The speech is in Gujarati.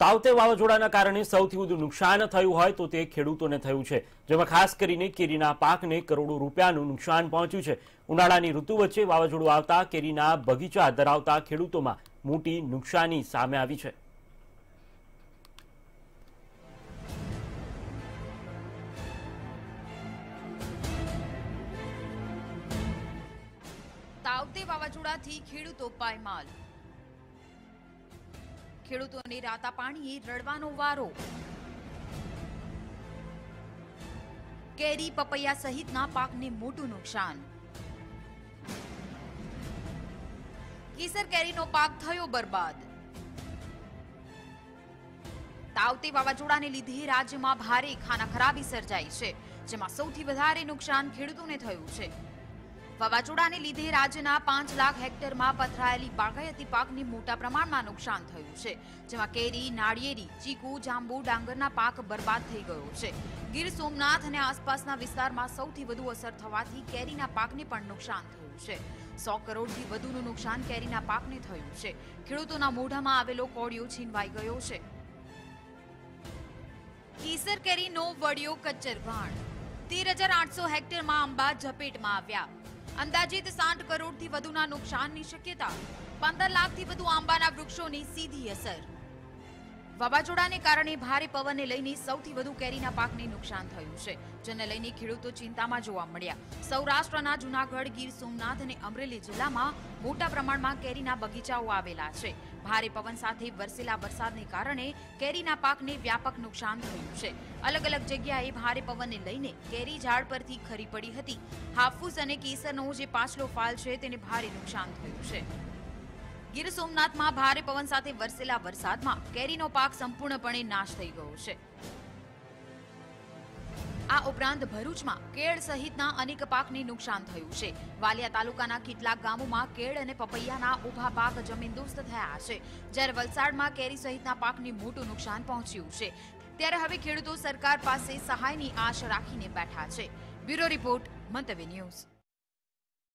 તાવતે વાવાઝોડાના કારણે સૌથી વધુ નુકસાન થયું હોય તો તે ખેડૂતોને થયું છે. જેમાં ખાસ કરીને કેરીના પાકને કરોડો રૂપિયાનું નુકસાન પહોંચ્યું છે. ઉનાળાની ઋતુ વચ્ચે વાવાઝોડું આવતા કેરીના બગીચા ધરાવતા ખેડૂતોમાં મોટી નુકસાની સામે આવી છે. તાવતે વાવાઝોડાથી ખેડૂતો પાયમાલ. ખેડૂતોને રાતા પાણીએ રડવાનો વારો. કેરી, પપૈયા સહિતના પાકને મોટું નુકસાન. કેસર કેરીનો પાક થયો બરબાદ. તાવતે વાવાઝોડાને લીધે રાજ્યમાં ભારે ખાના ખરાબી સર્જાઈ છે, જેમાં સૌથી વધારે નુકસાન ખેડૂતોને થયું છે. વાવાઝોડાને લીધે રાજ્યના પાંચ લાખ હેક્ટરમાં પથરાયેલી બાગાયતી પાકને મોટા પ્રમાણમાં નુકસાન થયું છે, જેમાં કેરી, નાળિયેરી, ચીકુ, જાંબુ, ડાંગરના પાક બરબાદ થઈ ગયો છે. ગીર સોમનાથ અને આસપાસના વિસ્તારમાં સૌથી વધુ અસર થવાથી કેરીના પાકને પણ નુકસાન થયું છે. સો કરોડથી વધુનું નુકસાન કેરીના પાકને થયું છે. ખેડૂતોના મોઢામાં આવેલો કોળિયો છીનવાઈ ગયો છે. કેસર કેરીનો વડિયો કચ્ચરવાણ તેર હજાર આઠસો હેક્ટરમાં આંબા ઝપેટમાં આવ્યા. અંદાજિત સાઠ કરોડથી વધુના નુકસાનની શક્યતા પંદર લાખથી વધુ આંબાના વૃક્ષોની સીધી અસર. વાવાઝોડાને કારણે ભારે પવનને લઈને સૌથી વધુ કેરીના પાકને નુકસાન થયું છે, જેને લઈને ખેડૂતો ચિંતામાં જોવા મળ્યા. સૌરાષ્ટ્રના જુનાગઢ, ગીર સોમનાથ અને અમરેલી જિલ્લામાં મોટા પ્રમાણમાં કેરીના બગીચાઓ આવેલા છે. ભારે પવન સાથે વરસેલા વરસાદને કારણે કેરીના પાકને વ્યાપક નુકસાન થયું છે. અલગ અલગ જગ્યાએ ભારે પવનને લઈને કેરી ઝાડ પરથી ખરી પડી હતી. હાફૂસ અને કેસરનો જે પાછલો ફાલ છે, તેને ભારે નુકસાન થયું છે. ગીર સોમનાથમાં ભારે પવન સાથે વરસેલા વરસાદમાં કેરીનો પાક સંપૂર્ણપણે નાશ થઈ ગયો છે. આ ઉપરાંત ભરૂચમાં કેળ સહિતના અનેક પાકને નુકસાન થયું છે. વાલિયા તાલુકાના કેટલાક ગામોમાં કેળ અને પપૈયાના ઊભા પાક જમીનદોસ્ત થયા છે, જ્યારે વલસાડમાં કેરી સહિતના પાકને મોટું નુકસાન પહોંચ્યું છે. ત્યારે હવે ખેડૂતો સરકાર પાસે સહાયની આશ રાખીને બેઠા છે. Bureau report, Mantavya news.